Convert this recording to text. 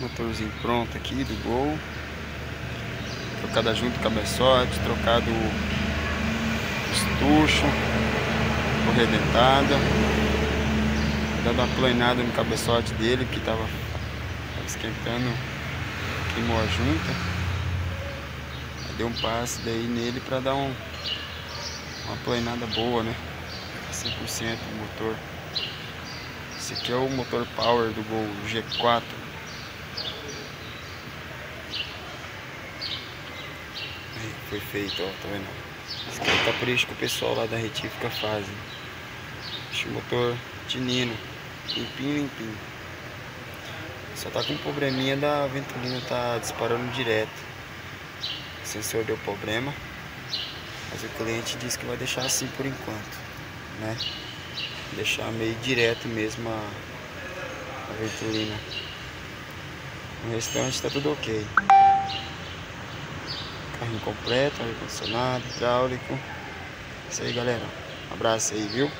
Motorzinho pronto aqui do Gol. Trocada junto cabeçote, trocado estucho, corredentada. Dando uma planada no cabeçote dele que tava esquentando, queimou a junta. Deu um passe daí nele para dar um, uma planada boa, né? 100% o motor. Esse aqui é o motor Power do Gol G4. Aí, foi feito, ó, tá vendo? Esse aqui é o capricho que o pessoal lá da retífica faz. O motor tinino, limpinho, limpinho. Só tá com um probleminha da ventolina tá disparando direto. O sensor deu problema. Mas o cliente disse que vai deixar assim por enquanto, né? deixar meio direto mesmo a, a ventolina. O restante está tudo ok. Carrinho completo, ar-condicionado, hidráulico. Isso aí galera. Um abraço aí, viu?